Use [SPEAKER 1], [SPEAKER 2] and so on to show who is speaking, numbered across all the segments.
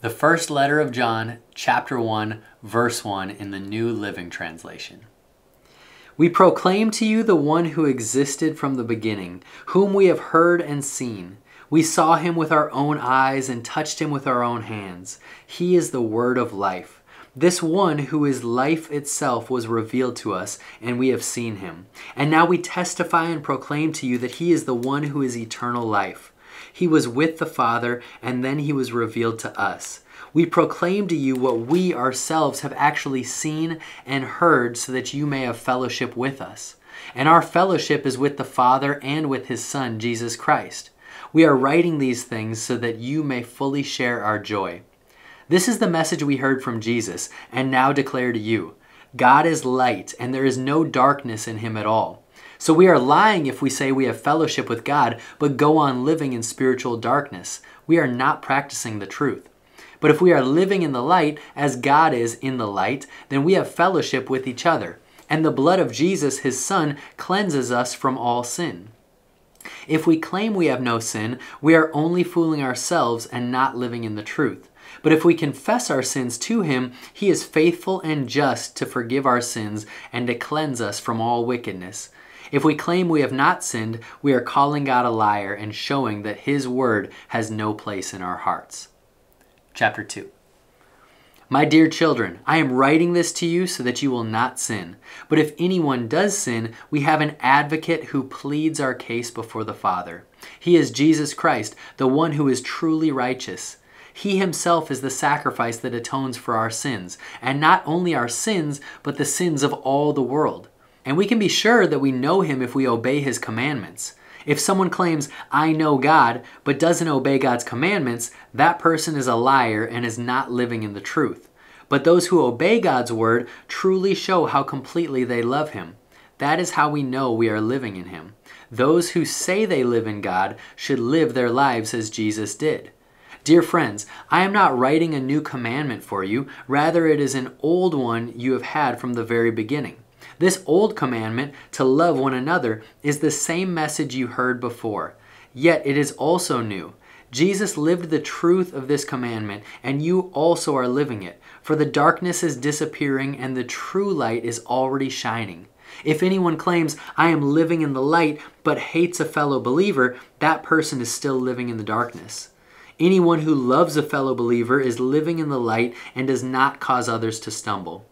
[SPEAKER 1] The first letter of John, chapter 1, verse 1 in the New Living Translation. We proclaim to you the one who existed from the beginning, whom we have heard and seen. We saw him with our own eyes and touched him with our own hands. He is the word of life. This one who is life itself was revealed to us, and we have seen him. And now we testify and proclaim to you that he is the one who is eternal life. He was with the Father, and then he was revealed to us. We proclaim to you what we ourselves have actually seen and heard so that you may have fellowship with us. And our fellowship is with the Father and with his Son, Jesus Christ. We are writing these things so that you may fully share our joy. This is the message we heard from Jesus and now declare to you God is light, and there is no darkness in him at all. So we are lying if we say we have fellowship with God, but go on living in spiritual darkness. We are not practicing the truth. But if we are living in the light, as God is in the light, then we have fellowship with each other. And the blood of Jesus, his Son, cleanses us from all sin. If we claim we have no sin, we are only fooling ourselves and not living in the truth. But if we confess our sins to him, he is faithful and just to forgive our sins and to cleanse us from all wickedness. If we claim we have not sinned, we are calling God a liar and showing that his word has no place in our hearts. Chapter 2. My dear children, I am writing this to you so that you will not sin. But if anyone does sin, we have an advocate who pleads our case before the Father. He is Jesus Christ, the one who is truly righteous. He himself is the sacrifice that atones for our sins, and not only our sins, but the sins of all the world. And we can be sure that we know him if we obey his commandments. If someone claims, I know God, but doesn't obey God's commandments, that person is a liar and is not living in the truth. But those who obey God's word truly show how completely they love him. That is how we know we are living in him. Those who say they live in God should live their lives as Jesus did. Dear friends, I am not writing a new commandment for you, rather, it is an old one you have had from the very beginning. This old commandment to love one another is the same message you heard before, yet it is also new. Jesus lived the truth of this commandment, and you also are living it, for the darkness is disappearing and the true light is already shining. If anyone claims, I am living in the light, but hates a fellow believer, that person is still living in the darkness. Anyone who loves a fellow believer is living in the light and does not cause others to stumble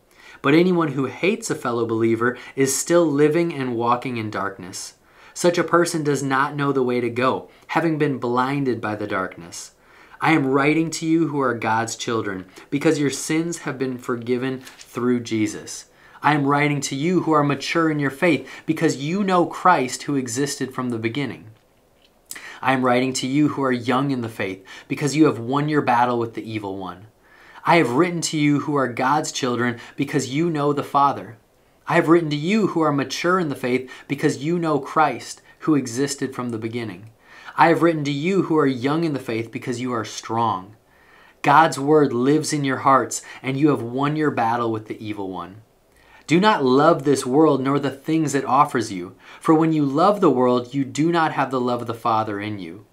[SPEAKER 1] but anyone who hates a fellow believer is still living and walking in darkness. Such a person does not know the way to go, having been blinded by the darkness. I am writing to you who are God's children, because your sins have been forgiven through Jesus. I am writing to you who are mature in your faith, because you know Christ who existed from the beginning. I am writing to you who are young in the faith, because you have won your battle with the evil one. I have written to you who are God's children because you know the Father. I have written to you who are mature in the faith because you know Christ, who existed from the beginning. I have written to you who are young in the faith because you are strong. God's word lives in your hearts, and you have won your battle with the evil one. Do not love this world nor the things it offers you, for when you love the world, you do not have the love of the Father in you.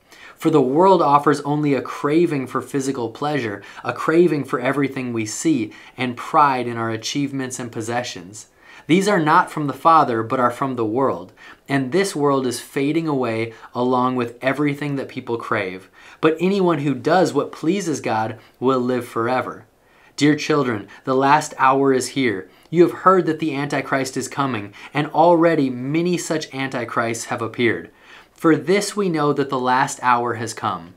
[SPEAKER 1] For the world offers only a craving for physical pleasure, a craving for everything we see, and pride in our achievements and possessions. These are not from the Father, but are from the world. And this world is fading away along with everything that people crave. But anyone who does what pleases God will live forever. Dear children, the last hour is here. You have heard that the Antichrist is coming, and already many such Antichrists have appeared. For this we know that the last hour has come.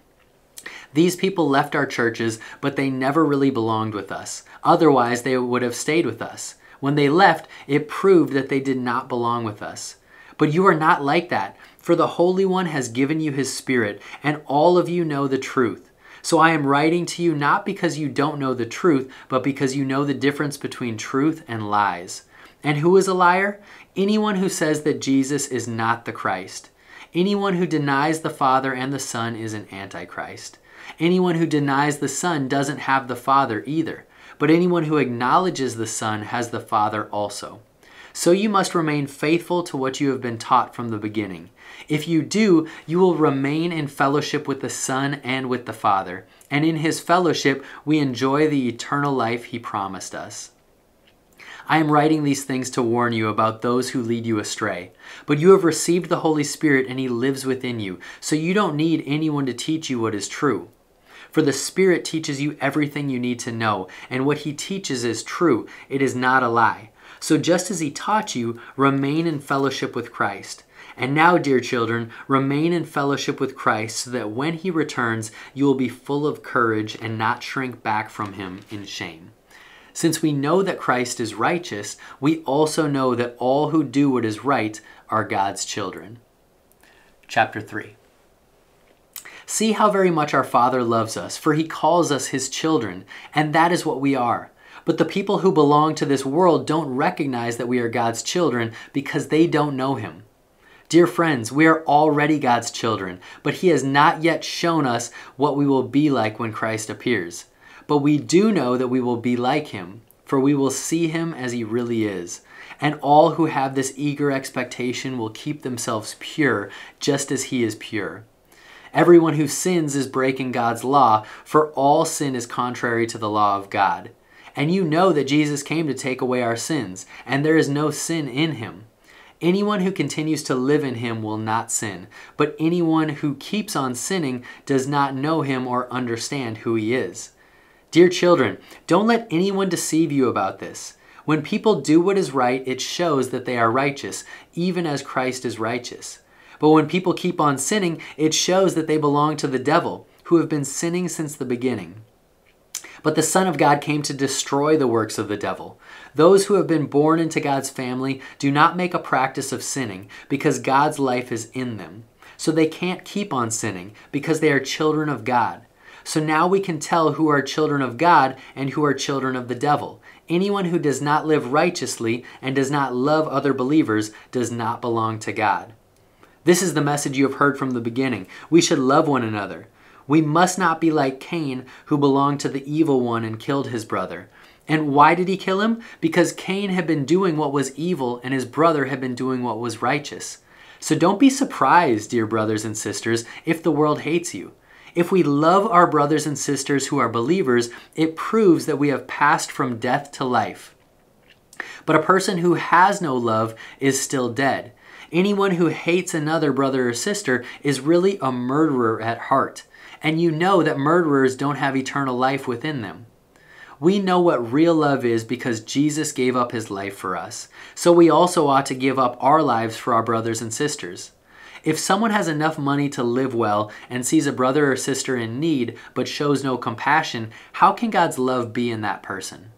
[SPEAKER 1] These people left our churches, but they never really belonged with us. Otherwise, they would have stayed with us. When they left, it proved that they did not belong with us. But you are not like that, for the Holy One has given you his Spirit, and all of you know the truth. So I am writing to you not because you don't know the truth, but because you know the difference between truth and lies. And who is a liar? Anyone who says that Jesus is not the Christ. Anyone who denies the Father and the Son is an antichrist. Anyone who denies the Son doesn't have the Father either, but anyone who acknowledges the Son has the Father also. So you must remain faithful to what you have been taught from the beginning. If you do, you will remain in fellowship with the Son and with the Father, and in his fellowship we enjoy the eternal life he promised us. I am writing these things to warn you about those who lead you astray. But you have received the Holy Spirit and he lives within you, so you don't need anyone to teach you what is true. For the Spirit teaches you everything you need to know, and what he teaches is true, it is not a lie. So just as he taught you, remain in fellowship with Christ. And now, dear children, remain in fellowship with Christ so that when he returns, you will be full of courage and not shrink back from him in shame. Since we know that Christ is righteous, we also know that all who do what is right are God's children. Chapter 3 See how very much our Father loves us, for he calls us his children, and that is what we are. But the people who belong to this world don't recognize that we are God's children because they don't know him. Dear friends, we are already God's children, but He has not yet shown us what we will be like when Christ appears. But we do know that we will be like him, for we will see him as he really is. And all who have this eager expectation will keep themselves pure, just as he is pure. Everyone who sins is breaking God's law, for all sin is contrary to the law of God. And you know that Jesus came to take away our sins, and there is no sin in him. Anyone who continues to live in him will not sin, but anyone who keeps on sinning does not know him or understand who he is Dear children, don't let anyone deceive you about this. When people do what is right, it shows that they are righteous, even as Christ is righteous. But when people keep on sinning, it shows that they belong to the devil, who have been sinning since the beginning. But the Son of God came to destroy the works of the devil. Those who have been born into God's family do not make a practice of sinning, because God's life is in them. So they can't keep on sinning, because they are children of God. So now we can tell who are children of God and who are children of the devil. Anyone who does not live righteously and does not love other believers does not belong to God. This is the message you have heard from the beginning. We should love one another. We must not be like Cain, who belonged to the evil one and killed his brother. And why did he kill him? Because Cain had been doing what was evil and his brother had been doing what was righteous. So don't be surprised, dear brothers and sisters, if the world hates you. If we love our brothers and sisters who are believers, it proves that we have passed from death to life. But a person who has no love is still dead. Anyone who hates another brother or sister is really a murderer at heart. And you know that murderers don't have eternal life within them. We know what real love is because Jesus gave up his life for us. So we also ought to give up our lives for our brothers and sisters. If someone has enough money to live well and sees a brother or sister in need but shows no compassion, how can God's love be in that person?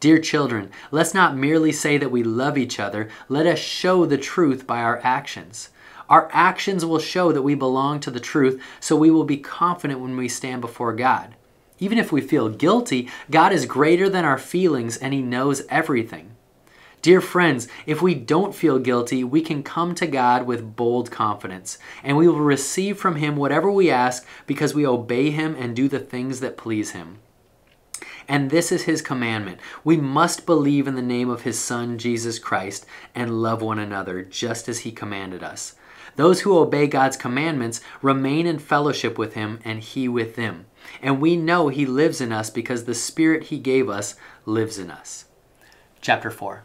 [SPEAKER 1] Dear children, let's not merely say that we love each other, let us show the truth by our actions. Our actions will show that we belong to the truth, so we will be confident when we stand before God. Even if we feel guilty, God is greater than our feelings and He knows everything. Dear friends, if we don't feel guilty, we can come to God with bold confidence, and we will receive from Him whatever we ask because we obey Him and do the things that please Him. And this is His commandment. We must believe in the name of His Son, Jesus Christ, and love one another just as He commanded us. Those who obey God's commandments remain in fellowship with Him and He with them. And we know He lives in us because the Spirit He gave us lives in us. Chapter 4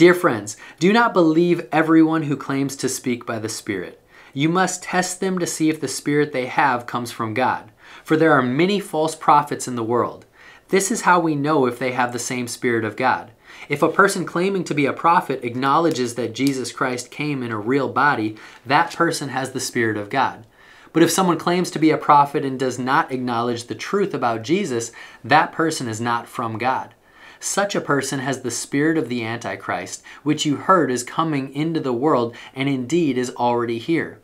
[SPEAKER 1] Dear friends, do not believe everyone who claims to speak by the Spirit. You must test them to see if the spirit they have comes from God. For there are many false prophets in the world. This is how we know if they have the same spirit of God. If a person claiming to be a prophet acknowledges that Jesus Christ came in a real body, that person has the Spirit of God. But if someone claims to be a prophet and does not acknowledge the truth about Jesus, that person is not from God. Such a person has the spirit of the Antichrist, which you heard is coming into the world and indeed is already here.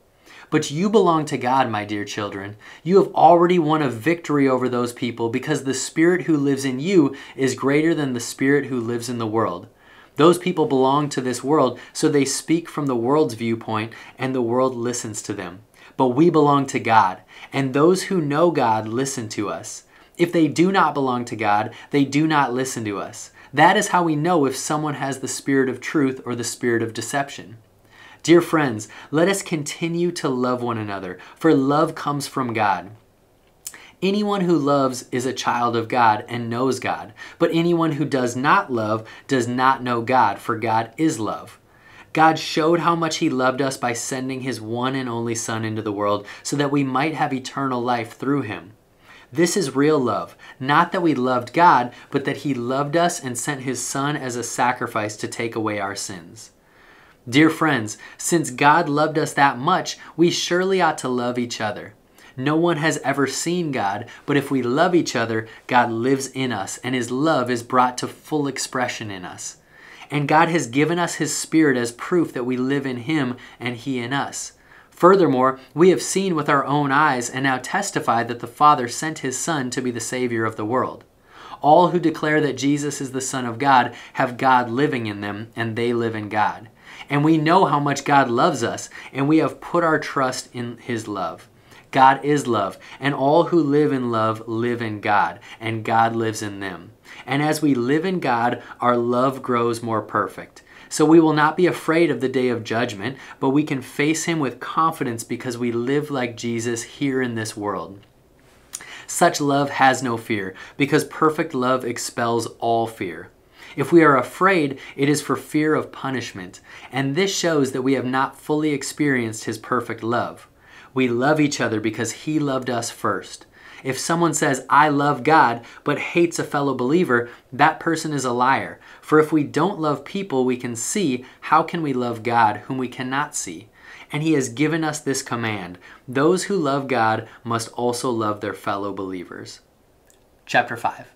[SPEAKER 1] But you belong to God, my dear children. You have already won a victory over those people because the spirit who lives in you is greater than the spirit who lives in the world. Those people belong to this world, so they speak from the world's viewpoint, and the world listens to them. But we belong to God, and those who know God listen to us. If they do not belong to God, they do not listen to us. That is how we know if someone has the spirit of truth or the spirit of deception. Dear friends, let us continue to love one another, for love comes from God. Anyone who loves is a child of God and knows God, but anyone who does not love does not know God, for God is love. God showed how much He loved us by sending His one and only Son into the world so that we might have eternal life through Him. This is real love. Not that we loved God, but that He loved us and sent His Son as a sacrifice to take away our sins. Dear friends, since God loved us that much, we surely ought to love each other. No one has ever seen God, but if we love each other, God lives in us, and His love is brought to full expression in us. And God has given us His Spirit as proof that we live in Him and He in us. Furthermore, we have seen with our own eyes and now testify that the Father sent his Son to be the Savior of the world. All who declare that Jesus is the Son of God have God living in them, and they live in God. And we know how much God loves us, and we have put our trust in his love. God is love, and all who live in love live in God, and God lives in them. And as we live in God, our love grows more perfect. So we will not be afraid of the day of judgment, but we can face him with confidence because we live like Jesus here in this world. Such love has no fear, because perfect love expels all fear. If we are afraid, it is for fear of punishment, and this shows that we have not fully experienced His perfect love. We love each other because He loved us first. If someone says, I love God, but hates a fellow believer, that person is a liar. For if we don't love people we can see, how can we love God whom we cannot see? And he has given us this command those who love God must also love their fellow believers. Chapter 5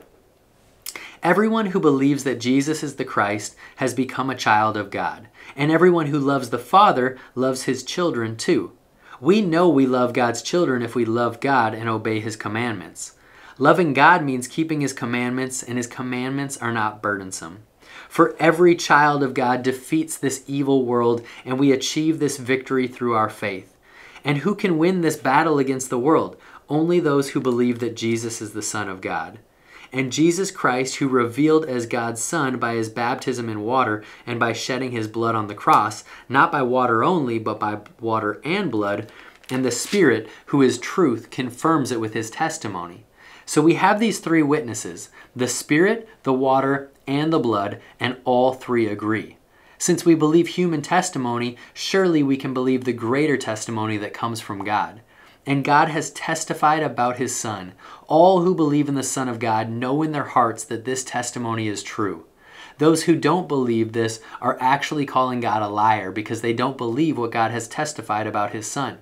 [SPEAKER 1] Everyone who believes that Jesus is the Christ has become a child of God, and everyone who loves the Father loves his children too. We know we love God's children if we love God and obey His commandments. Loving God means keeping His commandments, and His commandments are not burdensome. For every child of God defeats this evil world, and we achieve this victory through our faith. And who can win this battle against the world? Only those who believe that Jesus is the Son of God and Jesus Christ, who revealed as God's Son by his baptism in water and by shedding his blood on the cross, not by water only, but by water and blood, and the Spirit, who is truth, confirms it with his testimony. So we have these three witnesses the Spirit, the water, and the blood, and all three agree. Since we believe human testimony, surely we can believe the greater testimony that comes from God and God has testified about his Son. All who believe in the Son of God know in their hearts that this testimony is true. Those who don't believe this are actually calling God a liar because they don't believe what God has testified about his Son.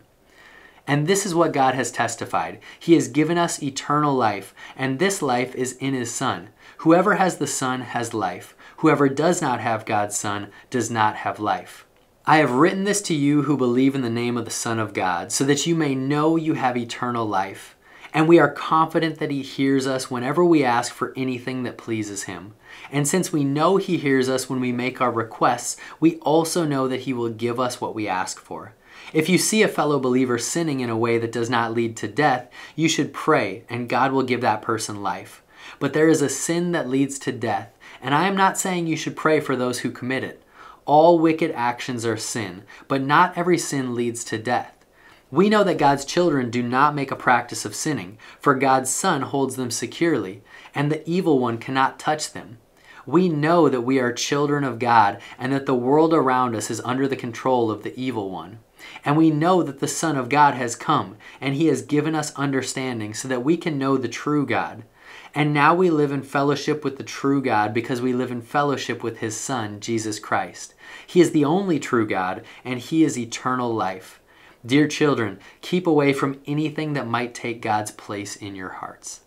[SPEAKER 1] And this is what God has testified He has given us eternal life, and this life is in his Son. Whoever has the Son has life. Whoever does not have God's Son does not have life. I have written this to you who believe in the name of the Son of God, so that you may know you have eternal life. And we are confident that He hears us whenever we ask for anything that pleases Him. And since we know He hears us when we make our requests, we also know that He will give us what we ask for. If you see a fellow believer sinning in a way that does not lead to death, you should pray, and God will give that person life. But there is a sin that leads to death, and I am not saying you should pray for those who commit it. All wicked actions are sin, but not every sin leads to death. We know that God's children do not make a practice of sinning, for God's Son holds them securely, and the evil one cannot touch them. We know that we are children of God and that the world around us is under the control of the evil one. And we know that the Son of God has come, and he has given us understanding so that we can know the true God. And now we live in fellowship with the true God because we live in fellowship with his Son, Jesus Christ. He is the only true God, and he is eternal life. Dear children, keep away from anything that might take God's place in your hearts.